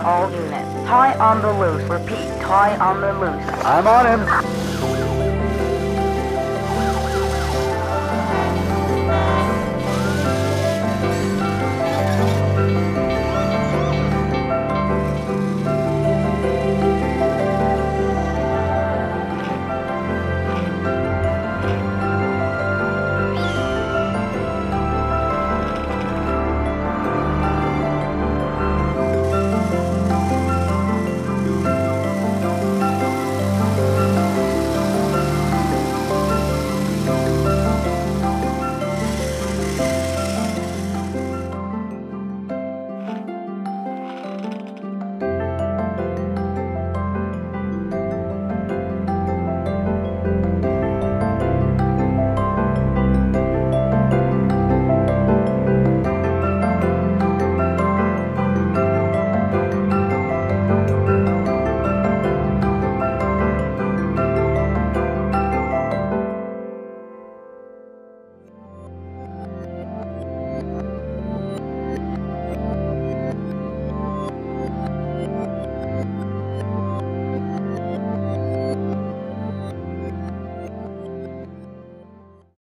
calling all units. Tie on the loose. Repeat, tie on the loose. I'm on him.